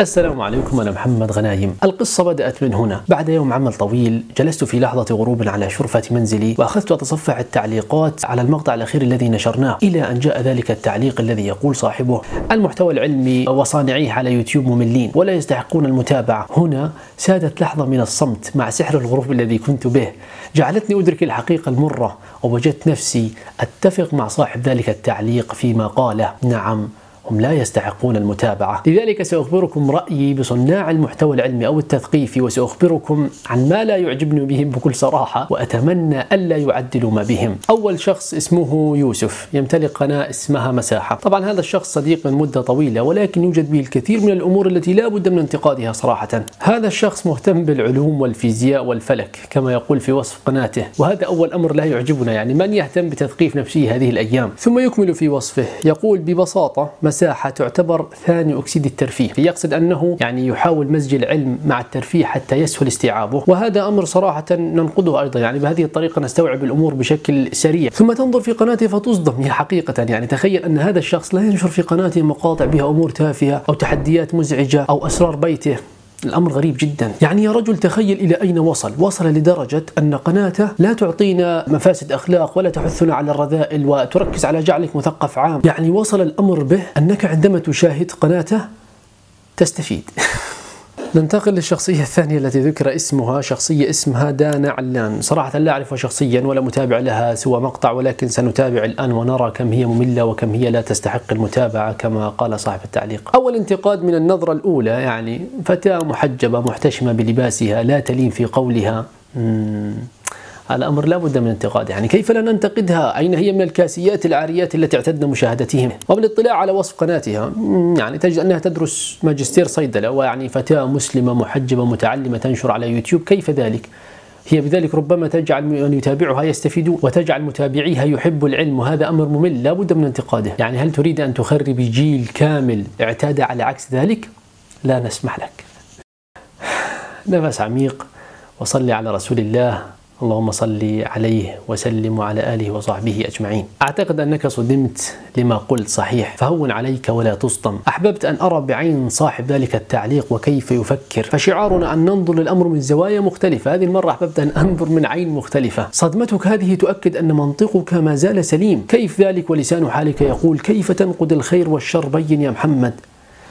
السلام عليكم أنا محمد غنايم. القصة بدأت من هنا. بعد يوم عمل طويل جلست في لحظة غروب على شرفة منزلي وأخذت أتصفح التعليقات على المقطع الأخير الذي نشرناه إلى أن جاء ذلك التعليق الذي يقول صاحبه المحتوى العلمي وصانعيه على يوتيوب مملين ولا يستحقون المتابعة. هنا سادت لحظة من الصمت مع سحر الغروب الذي كنت به. جعلتني أدرك الحقيقة المرة ووجدت نفسي أتفق مع صاحب ذلك التعليق فيما قاله. نعم هم لا يستحقون المتابعة. لذلك سأخبركم رأيي بصناع المحتوى العلمي أو التثقيفي وسأخبركم عن ما لا يعجبني بهم بكل صراحة وأتمنى ألا يعدلوا ما بهم. أول شخص اسمه يوسف. يمتلك قناة اسمها مساحة. طبعا هذا الشخص صديق من مدة طويلة ولكن يوجد به الكثير من الأمور التي لا بد من انتقادها صراحة. هذا الشخص مهتم بالعلوم والفيزياء والفلك كما يقول في وصف قناته. وهذا أول أمر لا يعجبنا يعني من يهتم بتثقيف نفسه هذه الأيام؟ ثم يكمل في وصفه. يقول ببساطة مساحة تعتبر ثاني أكسيد الترفيه. يقصد أنه يعني يحاول مزج العلم مع الترفيه حتى يسهل استيعابه. وهذا أمر صراحة ننقده أيضا. يعني بهذه الطريقة نستوعب الأمور بشكل سريع. ثم تنظر في قناته فتصدم. هي حقيقة يعني تخيل أن هذا الشخص لا ينشر في قناته مقاطع بها أمور تافهة أو تحديات مزعجة أو أسرار بيته. الأمر غريب جدا. يعني يا رجل تخيل إلى أين وصل. وصل لدرجة أن قناته لا تعطينا مفاسد أخلاق ولا تحثنا على الرذائل وتركز على جعلك مثقف عام. يعني وصل الأمر به أنك عندما تشاهد قناته تستفيد. ننتقل للشخصية الثانية التي ذكر اسمها شخصية اسمها دانا علان. صراحة لا أعرفها شخصيا ولا متابع لها سوى مقطع ولكن سنتابع الآن ونرى كم هي مملة وكم هي لا تستحق المتابعة كما قال صاحب التعليق. أول انتقاد من النظرة الأولى يعني فتاة محجبة محتشمة بلباسها لا تلين في قولها. هذا أمر لا بد من انتقاد يعني كيف لا ننتقدها؟ أين هي من الكاسيات العاريات التي اعتدنا مشاهدتهم؟ وبالاطلاع على وصف قناتها يعني تجد أنها تدرس ماجستير صيدلة ويعني فتاة مسلمة محجبة متعلمة تنشر على يوتيوب. كيف ذلك؟ هي بذلك ربما تجعل من يتابعها يستفيدون وتجعل متابعيها يحب العلم وهذا أمر ممل لا بد من انتقاده. يعني هل تريد أن تخربي جيل كامل اعتاد على عكس ذلك؟ لا نسمح لك. نفس عميق وصلي على رسول الله. اللهم صل عليه وسلم وعلى آله وصحبه أجمعين. أعتقد أنك صدمت لما قلت صحيح. فهون عليك ولا تصدم. أحببت أن أرى بعين صاحب ذلك التعليق وكيف يفكر. فشعارنا أن ننظر للأمر من زوايا مختلفة. هذه المرة أحببت أن أنظر من عين مختلفة. صدمتك هذه تؤكد أن منطقك ما زال سليم. كيف ذلك ولسان حالك يقول كيف تنقد الخير والشر؟ بين يا محمد.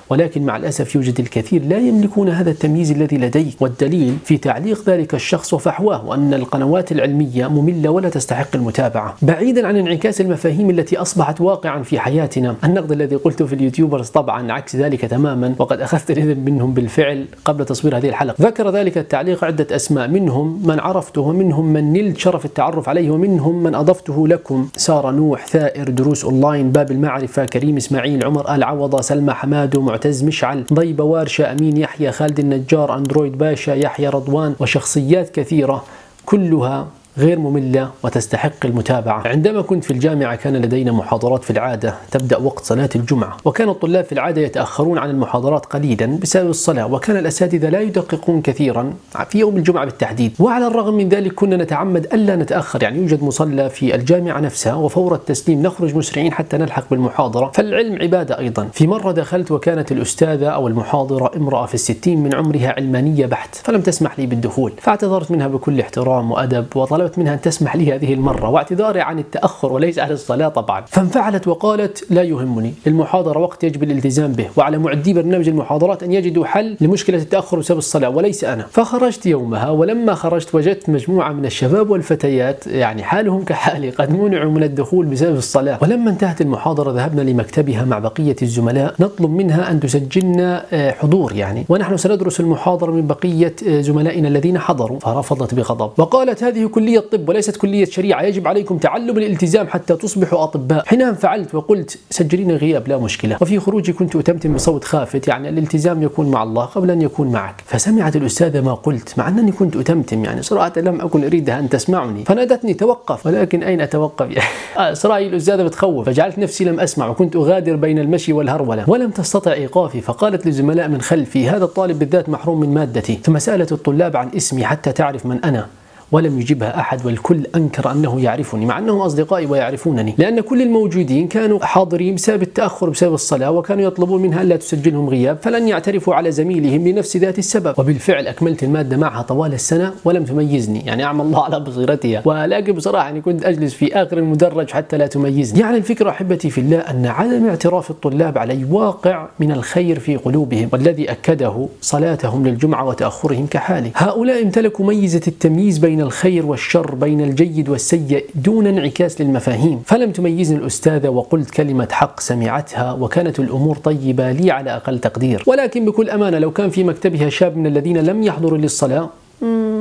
ولكن مع الأسف يوجد الكثير لا يملكون هذا التمييز الذي لديك. والدليل في تعليق ذلك الشخص وفحواه وأن القنوات العلمية مملة ولا تستحق المتابعة. بعيدا عن انعكاس المفاهيم التي أصبحت واقعا في حياتنا النقد الذي قلته في ال YouTubers طبعا عكس ذلك تماما وقد أخذت الإذن منهم بالفعل قبل تصوير هذه الحلقة. ذكر ذلك التعليق عدة أسماء منهم من عرفته ومنهم من نلت شرف التعرف عليه ومنهم من أضفته لكم. سارة نوح ثائر دروس أونلاين باب المعرفة كريم إسماعيل عمر آل عوضة سلمى حمادو معتز مشعل. ضيبة وارشة أمين يحيى خالد النجار أندرويد باشا يحيى رضوان وشخصيات كثيرة كلها غير مملة وتستحق المتابعة. عندما كنت في الجامعة كان لدينا محاضرات في العادة تبدأ وقت صلاة الجمعة. وكان الطلاب في العادة يتأخرون عن المحاضرات قليلا بسبب الصلاة وكان الأساتذة لا يدققون كثيرا في يوم الجمعة بالتحديد. وعلى الرغم من ذلك كنا نتعمد ألا نتأخر. يعني يوجد مصلى في الجامعة نفسها وفور التسليم نخرج مسرعين حتى نلحق بالمحاضرة. فالعلم عبادة أيضا. في مرة دخلت وكانت الأستاذة أو المحاضرة امرأة في الستين من عمرها علمانية بحت فلم تسمح لي بالدخول فاعتذرت منها بكل احترام وأدب وطلبت طلبت منها أن تسمح لي هذه المرة واعتذاري عن التأخر وليس عن الصلاة طبعا. فانفعلت وقالت لا يهمني المحاضرة وقت يجب الالتزام به وعلى معدي برنامج المحاضرات أن يجدوا حل لمشكلة التأخر بسبب الصلاة وليس أنا. فخرجت يومها ولما خرجت وجدت مجموعة من الشباب والفتيات يعني حالهم كحالي قد منعوا من الدخول بسبب الصلاة. ولما انتهت المحاضرة ذهبنا لمكتبها مع بقية الزملاء نطلب منها أن تسجلنا حضور يعني. ونحن سندرس المحاضرة من بقية زملائنا الذين حضروا فرفضت بغضب. وقالت هذه كلية طب وليست كلية شريعة يجب عليكم تعلم الالتزام حتى تصبحوا أطباء. حينها انفعلت وقلت سجلين غياب لا مشكلة. وفي خروجي كنت أتمتم بصوت خافت يعني الالتزام يكون مع الله قبل أن يكون معك. فسمعت الأستاذة ما قلت مع أنني كنت أتمتم يعني صراحة لم أكن أريدها أن تسمعني. فنادتني توقف. ولكن أين أتوقف؟ يعني صراحة الأستاذة بتخوف. فجعلت نفسي لم أسمع وكنت أغادر بين المشي والهرولة. ولم تستطع إيقافي فقالت لزملاء من خلفي هذا الطالب بالذات محروم من مادتي. ثم سألت الطلاب عن اسمي حتى تعرف من أنا. ولم يجبها أحد والكل أنكر أنه يعرفني مع أنهم أصدقائي ويعرفونني. لأن كل الموجودين كانوا حاضرين بسبب التأخر بسبب الصلاة وكانوا يطلبون منها ألا تسجلهم غياب فلن يعترفوا على زميلهم لنفس ذات السبب. وبالفعل أكملت المادة معها طوال السنة ولم تميزني يعني أعمى الله على بصيرتها. ولكن بصراحة يعني كنت أجلس في آخر المدرج حتى لا تميزني. يعني الفكرة أحبتي في الله أن عدم اعتراف الطلاب على واقع من الخير في قلوبهم والذي أكده صلاتهم للجمعة وتأخرهم كحاله. هؤلاء امتلكوا ميزة التمييز بين الخير والشر بين الجيد والسيء دون انعكاس للمفاهيم. فلم تميزني الأستاذة وقلت كلمة حق سمعتها وكانت الأمور طيبة لي على أقل تقدير. ولكن بكل أمانة لو كان في مكتبها شاب من الذين لم يحضروا للصلاة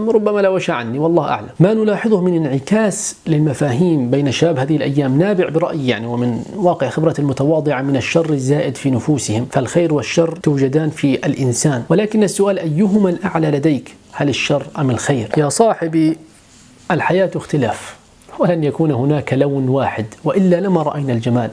ربما لا وشى عني والله أعلم. ما نلاحظه من انعكاس للمفاهيم بين شباب هذه الأيام نابع برأيي يعني ومن واقع خبرة المتواضعة من الشر الزائد في نفوسهم. فالخير والشر توجدان في الإنسان. ولكن السؤال أيهما الأعلى لديك؟ هل الشر أم الخير؟ يا صاحبي الحياة اختلاف ولن يكون هناك لون واحد وإلا لما رأينا الجمال.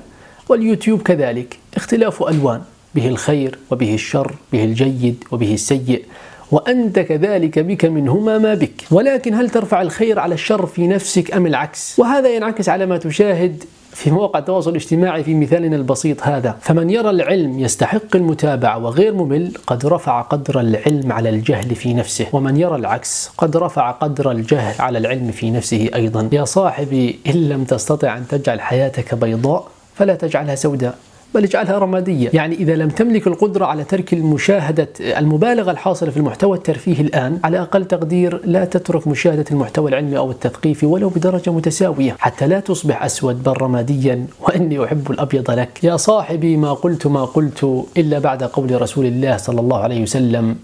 واليوتيوب كذلك اختلاف ألوان به الخير وبه الشر به الجيد وبه السيء. وأنت كذلك بك منهما ما بك. ولكن هل ترفع الخير على الشر في نفسك أم العكس؟ وهذا ينعكس على ما تشاهد في مواقع التواصل الاجتماعي في مثالنا البسيط هذا. فمن يرى العلم يستحق المتابعة وغير ممل قد رفع قدر العلم على الجهل في نفسه. ومن يرى العكس قد رفع قدر الجهل على العلم في نفسه أيضا. يا صاحبي إن لم تستطع أن تجعل حياتك بيضاء فلا تجعلها سوداء. بل اجعلها رمادية. يعني إذا لم تملك القدرة على ترك المشاهدة المبالغة الحاصلة في المحتوى الترفيهي الآن على أقل تقدير لا تترك مشاهدة المحتوى العلمي أو التثقيفي ولو بدرجة متساوية حتى لا تصبح أسود بل رماديا. وإني أحب الأبيض لك. يا صاحبي ما قلت ما قلت إلا بعد قول رسول الله صلى الله عليه وسلم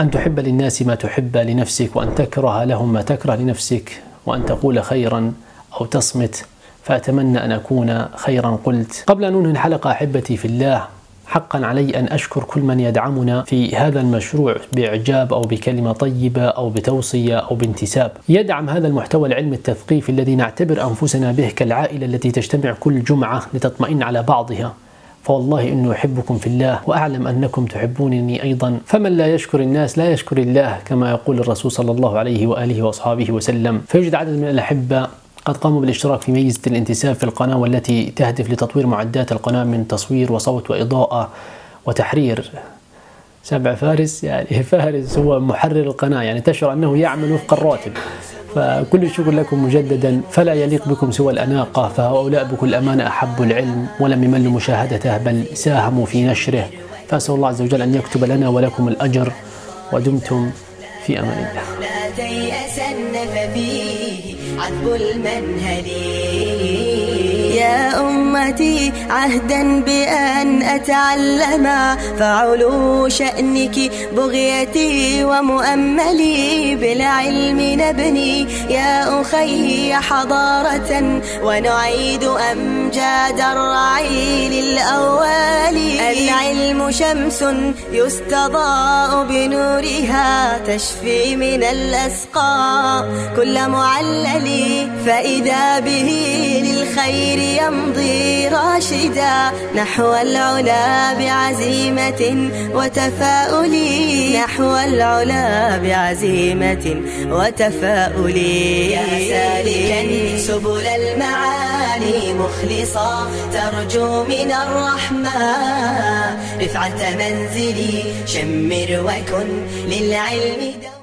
أن تحب للناس ما تحب لنفسك وأن تكره لهم ما تكره لنفسك وأن تقول خيرا أو تصمت. فأتمنى أن أكون خيرا قلت. قبل أن أنهي الحلقة أحبتي في الله حقا علي أن أشكر كل من يدعمنا في هذا المشروع بإعجاب أو بكلمة طيبة أو بتوصية أو بانتساب. يدعم هذا المحتوى العلمي التثقيفي الذي نعتبر أنفسنا به كالعائلة التي تجتمع كل جمعة لتطمئن على بعضها. فوالله إنه أحبكم في الله وأعلم أنكم تحبونني أيضا. فمن لا يشكر الناس لا يشكر الله كما يقول الرسول صلى الله عليه وآله وأصحابه وسلم. فيوجد عدد من الأحبة قد قاموا بالاشتراك في ميزة الانتساب في القناة والتي تهدف لتطوير معدات القناة من تصوير وصوت وإضاءة وتحرير. سبع فارس يعني فارس هو محرر القناة يعني تشعر أنه يعمل وفق الراتب. فكل الشكر لكم مجددا. فلا يليق بكم سوى الأناقة فهؤلاء بكل أمانة أحبوا العلم ولم يملوا مشاهدته بل ساهموا في نشره. فأسأل الله عز وجل أن يكتب لنا ولكم الأجر ودمتم في أمان الله. عذب المنهل يا أمتي عهدا بأن أتعلم. فعلو شأنك بغيتي ومؤملي. بالعلم نبني يا أخي حضارة. ونعيد أمجاد الرعيل الأول. العلم شمس يستضاء بنورها تشفي من الأسقى كل معلل فإذا به للخير يمضي راشدا. نحو العلا بعزيمة وتفاؤل نحو العلا بعزيمة وتفاؤل يا سالكا سبل المعالي مخلصا. ترجو من الرحمن رفعة منزلي شمر وكن للعلم